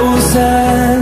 雾散。